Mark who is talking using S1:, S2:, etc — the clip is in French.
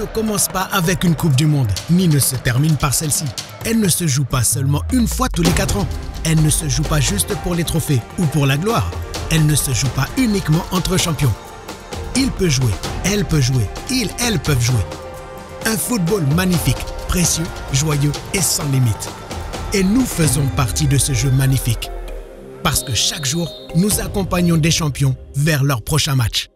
S1: ne commence pas avec une Coupe du Monde, ni ne se termine par celle-ci. Elle ne se joue pas seulement une fois tous les 4 ans. Elle ne se joue pas juste pour les trophées ou pour la gloire. Elle ne se joue pas uniquement entre champions. Il peut jouer, elle peut jouer, ils, elles peuvent jouer. Un football magnifique, précieux, joyeux et sans limite. Et nous faisons partie de ce jeu magnifique. Parce que chaque jour, nous accompagnons des champions vers leur prochain match.